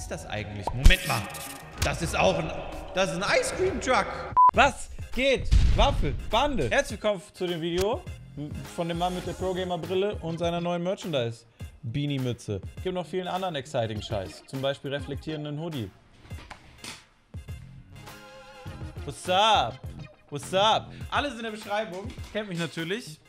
ist das eigentlich? Moment mal. Das ist auch ein... Das ist ein Ice Cream Truck. Was geht? Waffe, Bande. Herzlich willkommen zu dem Video von dem Mann mit der Pro Gamer Brille und seiner neuen Merchandise. Beanie-Mütze. Gibt noch vielen anderen exciting Scheiß. Zum Beispiel reflektierenden Hoodie. What's up? What's up? Alles in der Beschreibung. Kennt mich natürlich.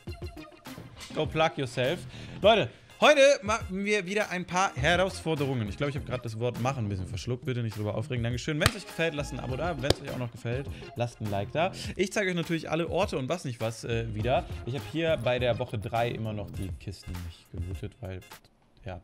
Go plug yourself. Leute, heute machen wir wieder ein paar Herausforderungen. Ich glaube, ich habe gerade das Wort machen ein bisschen verschluckt. Bitte nicht drüber aufregen. Dankeschön. Wenn es euch gefällt, lasst ein Abo da. Wenn es euch auch noch gefällt, lasst ein Like da. Ich zeige euch natürlich alle Orte und was nicht was äh, wieder. Ich habe hier bei der Woche 3 immer noch die Kisten nicht gelootet, weil, ja,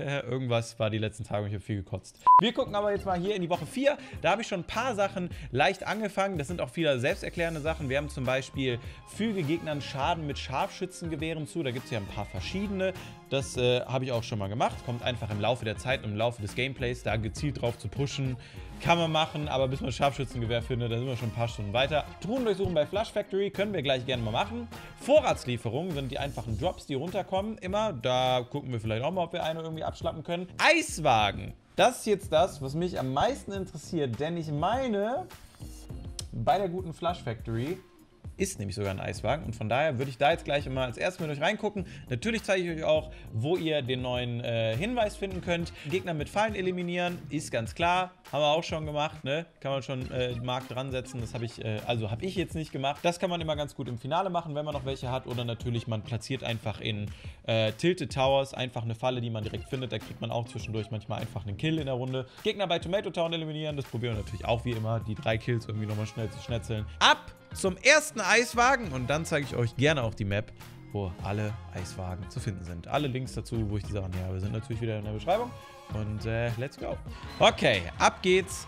Irgendwas war die letzten Tage und ich habe viel gekotzt. Wir gucken aber jetzt mal hier in die Woche 4. Da habe ich schon ein paar Sachen leicht angefangen. Das sind auch viele selbsterklärende Sachen. Wir haben zum Beispiel füge Gegnern Schaden mit Scharfschützengewehren zu. Da gibt es ja ein paar verschiedene. Das äh, habe ich auch schon mal gemacht. Kommt einfach im Laufe der Zeit im Laufe des Gameplays da gezielt drauf zu pushen. Kann man machen, aber bis man Scharfschützengewehr findet, da sind wir schon ein paar Stunden weiter. Truhen durchsuchen bei Flush Factory können wir gleich gerne mal machen. Vorratslieferungen sind die einfachen Drops, die runterkommen. Immer, da gucken wir vielleicht auch mal, ob wir eine irgendwie abschlappen können. Eiswagen. Das ist jetzt das, was mich am meisten interessiert, denn ich meine, bei der guten Flush Factory ist nämlich sogar ein Eiswagen. Und von daher würde ich da jetzt gleich mal als erstes mit euch reingucken. Natürlich zeige ich euch auch, wo ihr den neuen äh, Hinweis finden könnt. Gegner mit Fallen eliminieren, ist ganz klar. Haben wir auch schon gemacht, ne? Kann man schon äh, Mark dran setzen. Das habe ich, äh, also habe ich jetzt nicht gemacht. Das kann man immer ganz gut im Finale machen, wenn man noch welche hat. Oder natürlich, man platziert einfach in äh, Tilted Towers einfach eine Falle, die man direkt findet. Da kriegt man auch zwischendurch manchmal einfach einen Kill in der Runde. Gegner bei Tomato Town eliminieren, das probieren wir natürlich auch wie immer. Die drei Kills irgendwie nochmal schnell zu schnetzeln. Ab zum ersten Eiswagen und dann zeige ich euch gerne auch die Map, wo alle Eiswagen zu finden sind. Alle Links dazu, wo ich die Sachen habe, sind natürlich wieder in der Beschreibung. Und äh, let's go. Okay, ab geht's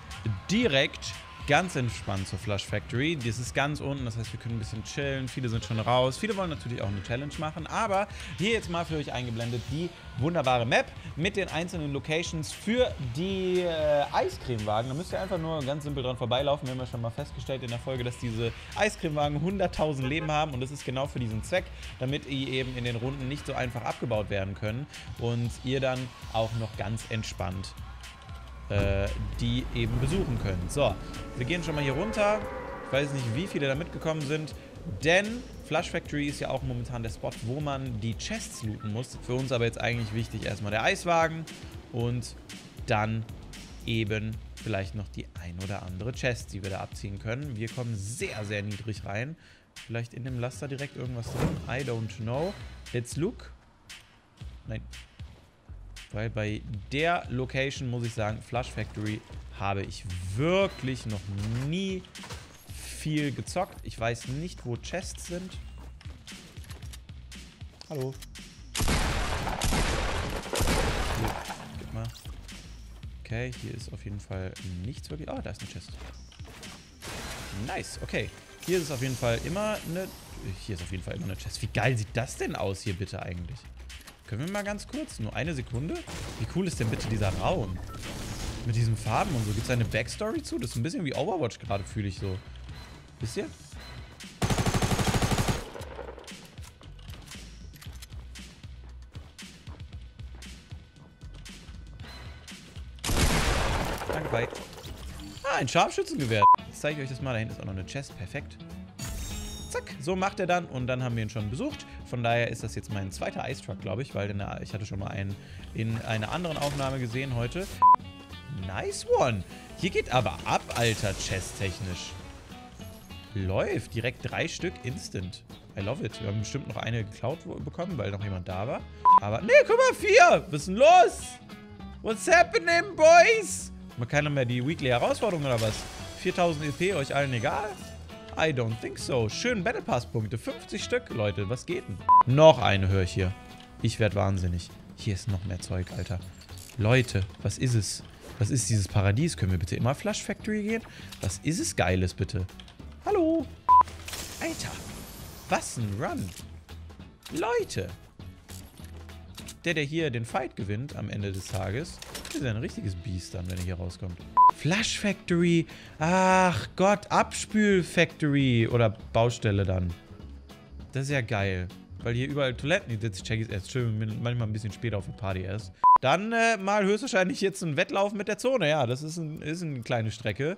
direkt ganz entspannt zur Flush Factory. Das ist ganz unten, das heißt, wir können ein bisschen chillen. Viele sind schon raus. Viele wollen natürlich auch eine Challenge machen. Aber hier jetzt mal für euch eingeblendet die wunderbare Map mit den einzelnen Locations für die äh, Eiscremewagen. Da müsst ihr einfach nur ganz simpel dran vorbeilaufen. Wir haben ja schon mal festgestellt in der Folge, dass diese Eiscremewagen 100.000 Leben haben. Und das ist genau für diesen Zweck, damit die eben in den Runden nicht so einfach abgebaut werden können. Und ihr dann auch noch ganz entspannt äh, die eben besuchen können. So, wir gehen schon mal hier runter. Ich weiß nicht, wie viele da mitgekommen sind, denn Flush Factory ist ja auch momentan der Spot, wo man die Chests looten muss. Für uns aber jetzt eigentlich wichtig erstmal der Eiswagen und dann eben vielleicht noch die ein oder andere Chest, die wir da abziehen können. Wir kommen sehr, sehr niedrig rein. Vielleicht in dem Laster direkt irgendwas drin. I don't know. Let's look. Nein, weil bei der Location, muss ich sagen, Flush Factory, habe ich wirklich noch nie viel gezockt. Ich weiß nicht, wo Chests sind. Hallo. Hier, gib mal. Okay, hier ist auf jeden Fall nichts wirklich. Ah, oh, da ist eine Chest. Nice, okay. Hier ist auf jeden Fall immer eine... Hier ist auf jeden Fall immer eine Chest. Wie geil sieht das denn aus hier bitte eigentlich? Können wir mal ganz kurz? Nur eine Sekunde? Wie cool ist denn bitte dieser Raum? Mit diesen Farben und so. Gibt es eine Backstory zu? Das ist ein bisschen wie Overwatch gerade, fühle ich so. Wisst ihr? Danke, bye. Ah, ein Scharfschützengewehr. Jetzt zeige ich euch das mal. Da hinten ist auch noch eine Chest. Perfekt. Zack, so macht er dann und dann haben wir ihn schon besucht. Von daher ist das jetzt mein zweiter Ice Truck, glaube ich, weil der, ich hatte schon mal einen in einer anderen Aufnahme gesehen heute. Nice one. Hier geht aber ab, Alter, chesttechnisch. Läuft. Direkt drei Stück instant. I love it. Wir haben bestimmt noch eine geklaut bekommen, weil noch jemand da war. Aber, nee, guck mal, vier. Was ist denn los? What's happening, boys? Man keiner mehr die Weekly Herausforderung oder was? 4000 EP, euch allen egal? I don't think so. Schön Battle Pass Punkte. 50 Stück, Leute. Was geht denn? Noch eine höre ich hier. Ich werde wahnsinnig. Hier ist noch mehr Zeug, Alter. Leute, was ist es? Was ist dieses Paradies? Können wir bitte immer Flush Factory gehen? Was ist es Geiles, bitte? Hallo? Alter. Was ein Run. Leute. Der, der hier den Fight gewinnt am Ende des Tages, ist ein richtiges Biest dann, wenn er hier rauskommt. Flush Factory. Ach Gott, Abspül Factory. Oder Baustelle dann. Das ist ja geil. Weil hier überall Toiletten, jetzt check ich es erst schön, manchmal ein bisschen später auf die Party erst. Dann äh, mal höchstwahrscheinlich jetzt ein Wettlauf mit der Zone. Ja, das ist, ein, ist eine kleine Strecke,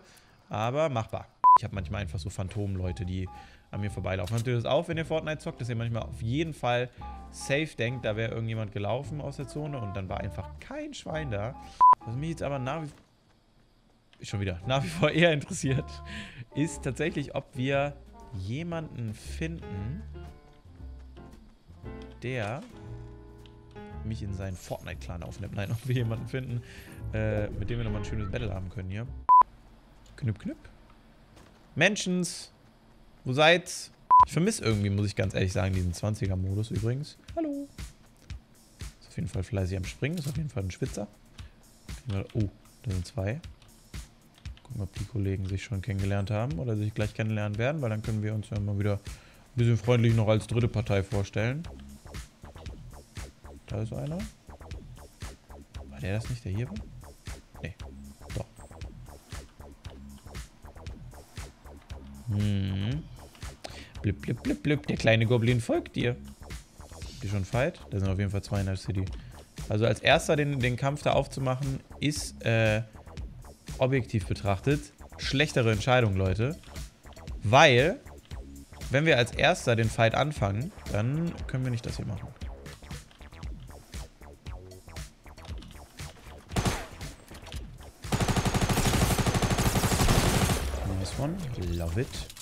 aber machbar. Ich habe manchmal einfach so Phantomleute, die an mir vorbeilaufen. Habt ihr das auch, wenn ihr Fortnite zockt, dass ihr manchmal auf jeden Fall safe denkt, da wäre irgendjemand gelaufen aus der Zone und dann war einfach kein Schwein da. Was mich jetzt aber nach wie schon wieder nach wie vor eher interessiert, ist tatsächlich, ob wir jemanden finden, der mich in seinen Fortnite-Clan aufnimmt. Nein, ob wir jemanden finden, äh, mit dem wir nochmal ein schönes Battle haben können hier. Knüpp, knüpp. Menschens, wo seid's? Ich vermisse irgendwie, muss ich ganz ehrlich sagen, diesen 20er-Modus übrigens. Hallo. Ist auf jeden Fall fleißig am Springen, ist auf jeden Fall ein Spitzer. Oh, da sind zwei. Gucken, ob die Kollegen sich schon kennengelernt haben oder sich gleich kennenlernen werden, weil dann können wir uns ja mal wieder ein bisschen freundlich noch als dritte Partei vorstellen. Da ist einer. War der das nicht, der hier war? Nee. Doch. Hm. Blip, blip, blip, blip. Der kleine Goblin folgt dir. Die schon fight? Da sind auf jeden Fall zwei in der City. Also als erster den, den Kampf da aufzumachen, ist äh, objektiv betrachtet schlechtere Entscheidung, Leute. Weil, wenn wir als erster den Fight anfangen, dann können wir nicht das hier machen. Nice one. Love it.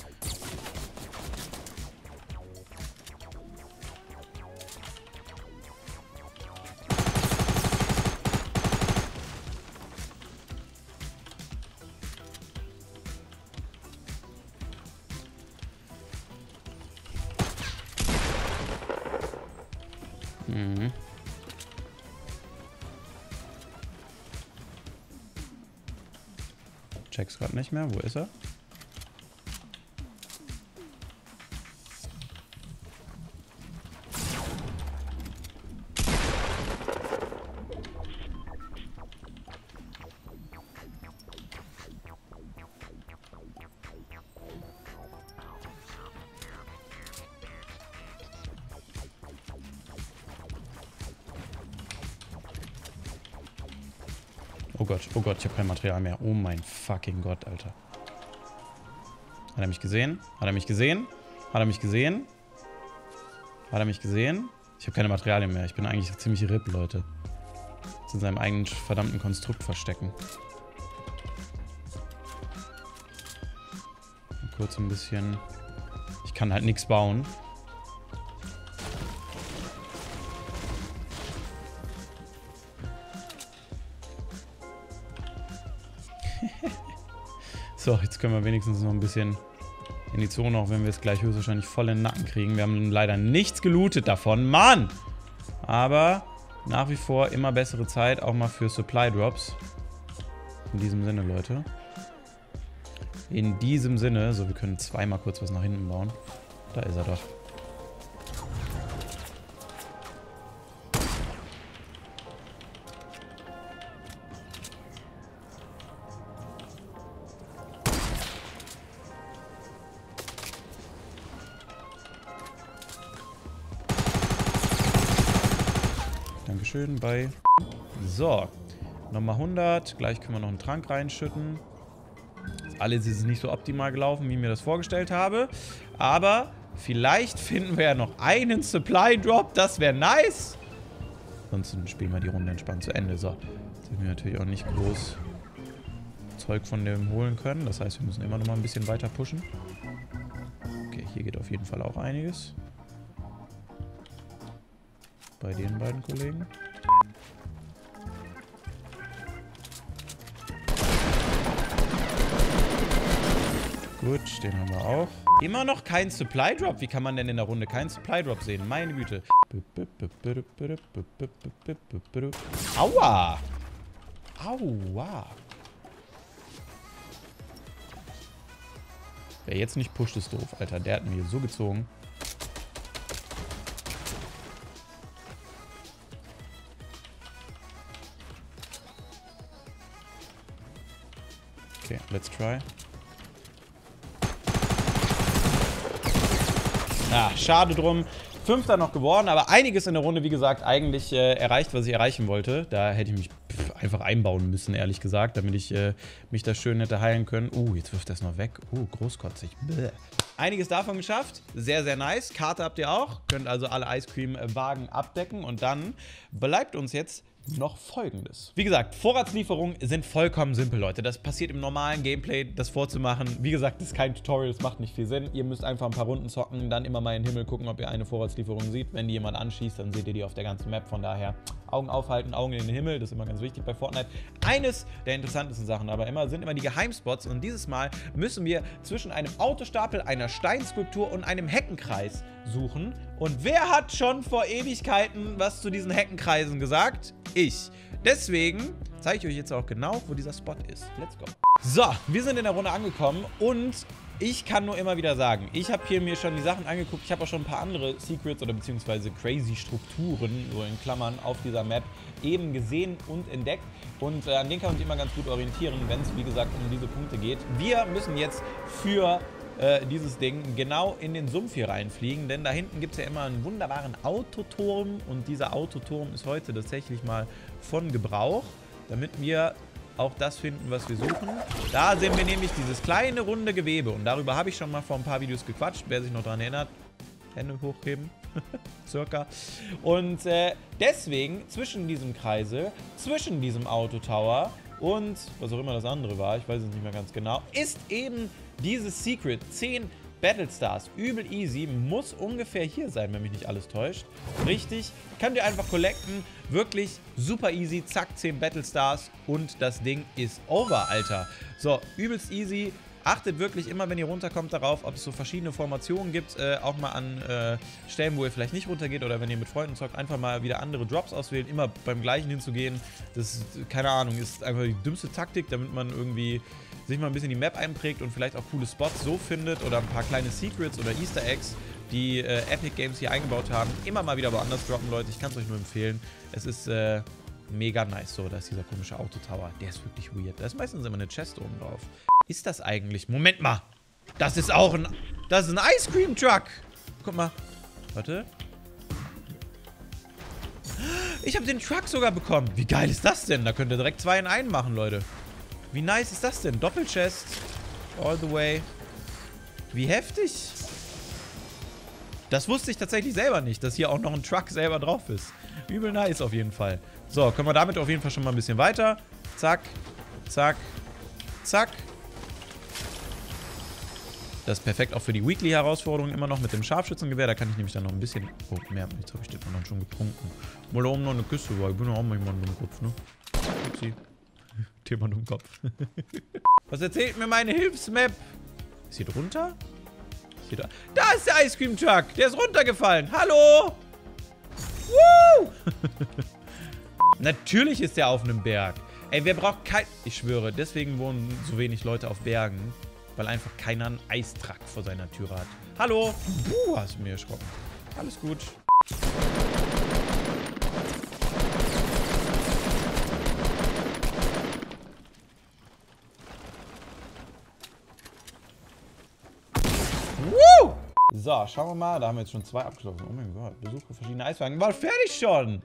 Check's gerade nicht mehr. Wo ist er? Oh Gott, oh Gott, ich habe kein Material mehr. Oh mein fucking Gott, Alter. Hat er mich gesehen? Hat er mich gesehen? Hat er mich gesehen? Hat er mich gesehen? Ich habe keine Materialien mehr. Ich bin eigentlich ziemlich RIP, Leute. Jetzt in seinem eigenen verdammten Konstrukt verstecken. Kurz ein bisschen... Ich kann halt nichts bauen. so, jetzt können wir wenigstens noch ein bisschen in die Zone, auch wenn wir es gleich höchstwahrscheinlich voll in den Nacken kriegen. Wir haben leider nichts gelootet davon. Mann! Aber nach wie vor immer bessere Zeit, auch mal für Supply Drops. In diesem Sinne, Leute. In diesem Sinne, so wir können zweimal kurz was nach hinten bauen. Da ist er doch. Dankeschön, bei. So, nochmal 100. Gleich können wir noch einen Trank reinschütten. Alles ist nicht so optimal gelaufen, wie ich mir das vorgestellt habe. Aber vielleicht finden wir ja noch einen Supply Drop. Das wäre nice. Ansonsten spielen wir die Runde entspannt zu Ende. So, jetzt haben wir natürlich auch nicht groß Zeug von dem holen können. Das heißt, wir müssen immer noch mal ein bisschen weiter pushen. Okay, hier geht auf jeden Fall auch einiges. Bei den beiden Kollegen. Gut, den haben wir auch. Immer noch kein Supply Drop. Wie kann man denn in der Runde keinen Supply Drop sehen? Meine Güte. Aua! Aua! Wer jetzt nicht pusht, ist doof, Alter. Der hat mir so gezogen. Okay, let's try. Ah, schade drum. Fünfter noch geworden, aber einiges in der Runde, wie gesagt, eigentlich äh, erreicht, was ich erreichen wollte. Da hätte ich mich einfach einbauen müssen, ehrlich gesagt, damit ich äh, mich da schön hätte heilen können. Uh, jetzt wirft das noch weg. Uh, großkotzig. Bäh. Einiges davon geschafft. Sehr, sehr nice. Karte habt ihr auch. Könnt also alle Ice Cream-Wagen abdecken. Und dann bleibt uns jetzt noch folgendes. Wie gesagt, Vorratslieferungen sind vollkommen simpel, Leute. Das passiert im normalen Gameplay, das vorzumachen. Wie gesagt, das ist kein Tutorial, das macht nicht viel Sinn. Ihr müsst einfach ein paar Runden zocken, dann immer mal in den Himmel gucken, ob ihr eine Vorratslieferung seht. Wenn die jemand anschießt, dann seht ihr die auf der ganzen Map. Von daher Augen aufhalten, Augen in den Himmel, das ist immer ganz wichtig bei Fortnite. Eines der interessantesten Sachen aber immer sind immer die Geheimspots und dieses Mal müssen wir zwischen einem Autostapel, einer Steinskulptur und einem Heckenkreis suchen. Und wer hat schon vor Ewigkeiten was zu diesen Heckenkreisen gesagt? Ich. Deswegen zeige ich euch jetzt auch genau, wo dieser Spot ist. Let's go. So, wir sind in der Runde angekommen und ich kann nur immer wieder sagen, ich habe hier mir schon die Sachen angeguckt. Ich habe auch schon ein paar andere Secrets oder beziehungsweise crazy Strukturen, so in Klammern, auf dieser Map eben gesehen und entdeckt. Und äh, an denen kann man sich immer ganz gut orientieren, wenn es, wie gesagt, um diese Punkte geht. Wir müssen jetzt für äh, dieses Ding genau in den Sumpf hier reinfliegen, denn da hinten gibt es ja immer einen wunderbaren Autoturm und dieser Autoturm ist heute tatsächlich mal von Gebrauch, damit wir auch das finden, was wir suchen. Da sehen wir nämlich dieses kleine runde Gewebe und darüber habe ich schon mal vor ein paar Videos gequatscht, wer sich noch daran erinnert. Hände hochheben. Circa. Und äh, deswegen zwischen diesem Kreisel, zwischen diesem Autotower und was auch immer das andere war, ich weiß es nicht mehr ganz genau, ist eben dieses Secret. 10 Battlestars, übel easy, muss ungefähr hier sein, wenn mich nicht alles täuscht. Richtig, könnt ihr einfach collecten, wirklich super easy, zack, 10 Battlestars und das Ding ist over, Alter. So, übelst easy, Achtet wirklich immer, wenn ihr runterkommt, darauf, ob es so verschiedene Formationen gibt. Äh, auch mal an äh, Stellen, wo ihr vielleicht nicht runtergeht oder wenn ihr mit Freunden zockt, einfach mal wieder andere Drops auswählen. Immer beim gleichen hinzugehen. Das, keine Ahnung, ist einfach die dümmste Taktik, damit man irgendwie sich mal ein bisschen die Map einprägt und vielleicht auch coole Spots so findet oder ein paar kleine Secrets oder Easter Eggs, die äh, Epic Games hier eingebaut haben. Immer mal wieder woanders droppen, Leute. Ich kann es euch nur empfehlen. Es ist äh, mega nice so. Da ist dieser komische Autotower. Der ist wirklich weird. Da ist meistens immer eine Chest oben drauf. Ist das eigentlich? Moment mal. Das ist auch ein... Das ist ein Ice Cream Truck. Guck mal. Warte. Ich habe den Truck sogar bekommen. Wie geil ist das denn? Da könnt ihr direkt zwei in einen machen, Leute. Wie nice ist das denn? Doppelchest. All the way. Wie heftig. Das wusste ich tatsächlich selber nicht, dass hier auch noch ein Truck selber drauf ist. Übel nice auf jeden Fall. So, kommen wir damit auf jeden Fall schon mal ein bisschen weiter. Zack, zack, zack. Das ist perfekt auch für die Weekly-Herausforderung immer noch mit dem Scharfschützengewehr. Da kann ich nämlich dann noch ein bisschen... Oh, mehr. Jetzt habe ich den dann schon getrunken. Mal oben noch eine Küste, weil ich bin ja auch manchmal im Kopf, ne? Upsi. Thema im Kopf. Was erzählt mir meine Hilfsmap? Ist hier drunter? Ist hier da? da ist der Ice Cream Truck. Der ist runtergefallen. Hallo? Woo! Natürlich ist der auf einem Berg. Ey, wer braucht kein... Ich schwöre, deswegen wohnen so wenig Leute auf Bergen. Weil einfach keiner einen Eistruck vor seiner Tür hat. Hallo? Buh, hast du mir erschrocken. Alles gut. So, schauen wir mal. Da haben wir jetzt schon zwei abgeschlossen. Oh mein Gott. Besuche verschiedene Eiswagen. War fertig schon.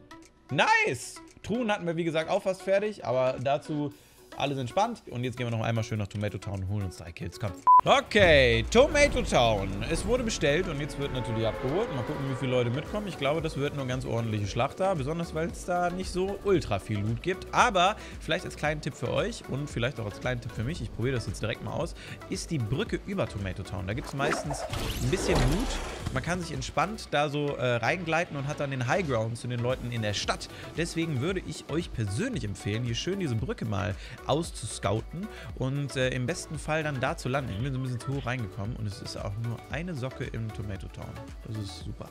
Nice. Truhen hatten wir, wie gesagt, auch fast fertig. Aber dazu alles entspannt. Und jetzt gehen wir noch einmal schön nach Tomato Town und holen uns drei Kills. Komm. Okay, Tomato Town. Es wurde bestellt und jetzt wird natürlich abgeholt. Mal gucken, wie viele Leute mitkommen. Ich glaube, das wird eine ganz ordentliche Schlacht da. Besonders, weil es da nicht so ultra viel Loot gibt. Aber vielleicht als kleinen Tipp für euch und vielleicht auch als kleinen Tipp für mich, ich probiere das jetzt direkt mal aus, ist die Brücke über Tomato Town. Da gibt es meistens ein bisschen Loot. Man kann sich entspannt da so äh, reingleiten und hat dann den Highground zu den Leuten in der Stadt. Deswegen würde ich euch persönlich empfehlen, hier schön diese Brücke mal auszuscouten und äh, im besten Fall dann da zu landen. Ich bin so ein bisschen zu hoch reingekommen und es ist auch nur eine Socke im Tomato Town. Das ist super.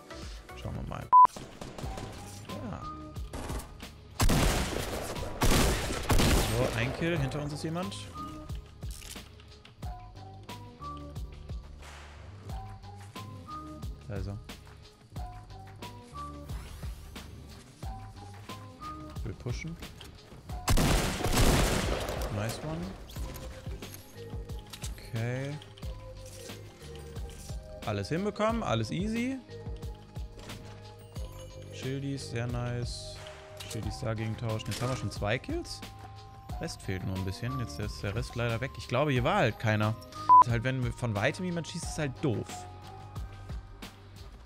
Schauen wir mal. Ja. So, ein Kill. Hinter uns ist jemand. Da ist. Will pushen. Nice one. Okay. Alles hinbekommen, alles easy. Schildis, sehr nice. Schildis dagegen tauschen. Jetzt haben wir schon zwei Kills. Rest fehlt nur ein bisschen. Jetzt ist der Rest leider weg. Ich glaube, hier war halt keiner. Ist halt, wenn von weitem jemand schießt, ist halt doof.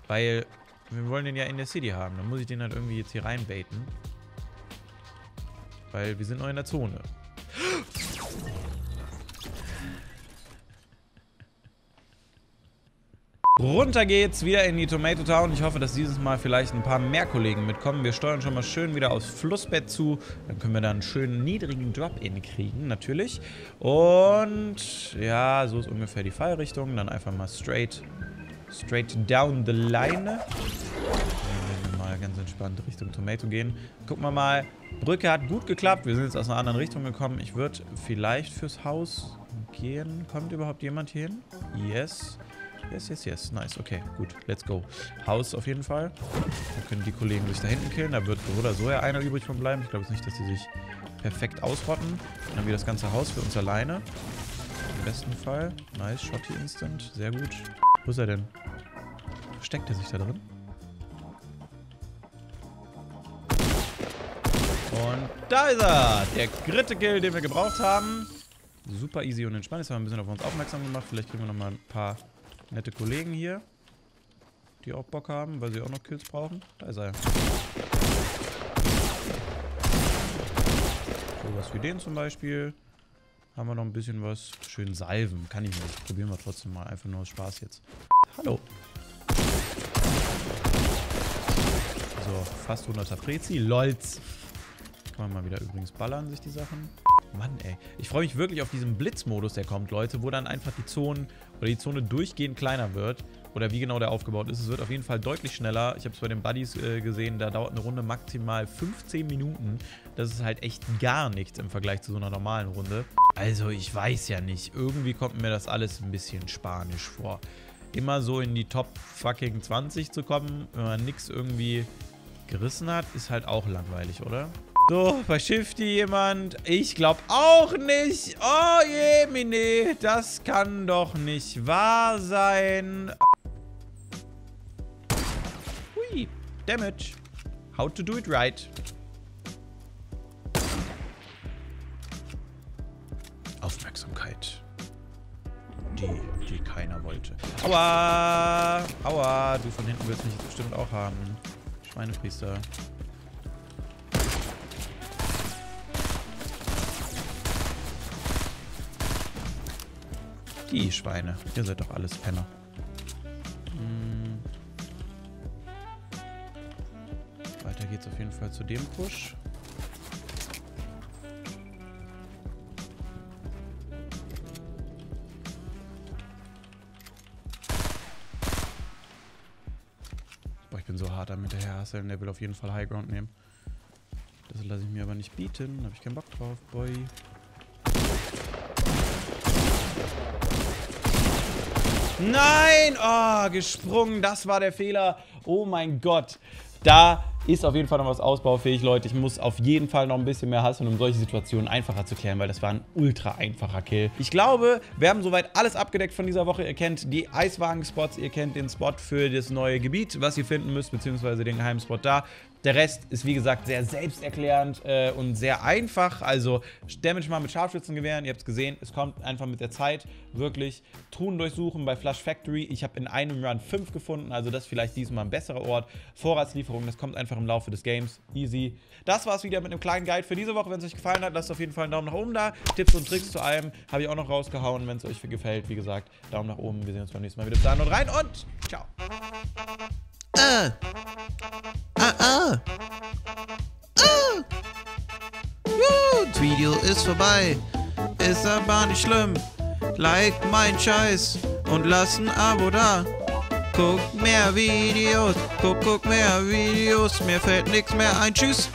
Weil wir wollen den ja in der City haben. Dann muss ich den halt irgendwie jetzt hier reinbaiten. Weil wir sind noch in der Zone. Runter geht's wieder in die Tomato Town. Ich hoffe, dass dieses Mal vielleicht ein paar mehr Kollegen mitkommen. Wir steuern schon mal schön wieder aufs Flussbett zu. Dann können wir da einen schönen niedrigen Drop-In kriegen, natürlich. Und ja, so ist ungefähr die Fallrichtung. Dann einfach mal straight, straight down the line. Dann mal ganz entspannt Richtung Tomato gehen. Gucken wir mal. Brücke hat gut geklappt. Wir sind jetzt aus einer anderen Richtung gekommen. Ich würde vielleicht fürs Haus gehen. Kommt überhaupt jemand hier hin? Yes. Yes, yes, yes. Nice. Okay, gut. Let's go. Haus auf jeden Fall. Dann können die Kollegen sich da hinten killen. Da wird so oder so ja einer übrig von bleiben. Ich glaube nicht, dass die sich perfekt ausrotten. Dann haben wir das ganze Haus für uns alleine. Im besten Fall. Nice. Shotty Instant. Sehr gut. Wo ist er denn? Versteckt er sich da drin? Und da ist er! Der dritte Kill, den wir gebraucht haben. Super easy und entspannt. Jetzt haben wir ein bisschen auf uns aufmerksam gemacht. Vielleicht kriegen wir nochmal ein paar nette Kollegen hier, die auch Bock haben, weil sie auch noch Kills brauchen. Da ist er. So was wie den zum Beispiel. Haben wir noch ein bisschen was. Schön salven. Kann ich nicht. Probieren wir trotzdem mal. Einfach nur aus Spaß jetzt. Hallo. So, fast 100er Prezi. Lolz. Kann man mal wieder übrigens ballern, sich die Sachen. Mann, ey. Ich freue mich wirklich auf diesen Blitzmodus, der kommt, Leute, wo dann einfach die Zonen oder die Zone durchgehend kleiner wird. Oder wie genau der aufgebaut ist. Es wird auf jeden Fall deutlich schneller. Ich habe es bei den Buddies äh, gesehen, da dauert eine Runde maximal 15 Minuten. Das ist halt echt gar nichts im Vergleich zu so einer normalen Runde. Also ich weiß ja nicht. Irgendwie kommt mir das alles ein bisschen spanisch vor. Immer so in die Top fucking 20 zu kommen, wenn man nichts irgendwie gerissen hat, ist halt auch langweilig, oder? So, bei Shifty jemand. Ich glaube auch nicht. Oh je, Mine. Das kann doch nicht wahr sein. Hui. Damage. How to do it right. Aufmerksamkeit. Die, die keiner wollte. Aua. Aua. Du von hinten wirst mich bestimmt auch haben. Schweinepriester. Die Schweine. Ihr seid doch alles Penner. Hm. Weiter geht's auf jeden Fall zu dem Push. Boah, ich bin so hart damit der Herr. Der will auf jeden Fall Highground nehmen. Das lasse ich mir aber nicht bieten. Da habe ich keinen Bock drauf, boy. Nein! Oh, gesprungen. Das war der Fehler. Oh mein Gott. Da ist auf jeden Fall noch was ausbaufähig, Leute. Ich muss auf jeden Fall noch ein bisschen mehr hassen, um solche Situationen einfacher zu klären, weil das war ein ultra einfacher Kill. Ich glaube, wir haben soweit alles abgedeckt von dieser Woche. Ihr kennt die Eiswagen-Spots, ihr kennt den Spot für das neue Gebiet, was ihr finden müsst, beziehungsweise den geheimen Spot da. Der Rest ist, wie gesagt, sehr selbsterklärend äh, und sehr einfach. Also Damage mal mit Scharfschützengewehren. Ihr habt es gesehen, es kommt einfach mit der Zeit. Wirklich Truhen durchsuchen bei Flush Factory. Ich habe in einem Run 5 gefunden, also das vielleicht diesmal ein besserer Ort. Vorratslieferung, das kommt einfach im Laufe des Games. Easy. Das war es wieder mit einem kleinen Guide für diese Woche. Wenn es euch gefallen hat, lasst auf jeden Fall einen Daumen nach oben da. Tipps und Tricks zu allem habe ich auch noch rausgehauen. Wenn es euch gefällt, wie gesagt, Daumen nach oben. Wir sehen uns beim nächsten Mal wieder. Bis dann und rein und ciao. Äh. Ah, ah. Gut, Video ist vorbei. Ist aber nicht schlimm. Like mein Scheiß und lass ein Abo da. Guck mehr Videos, guck, guck mehr Videos. Mir fällt nichts mehr ein. Tschüss.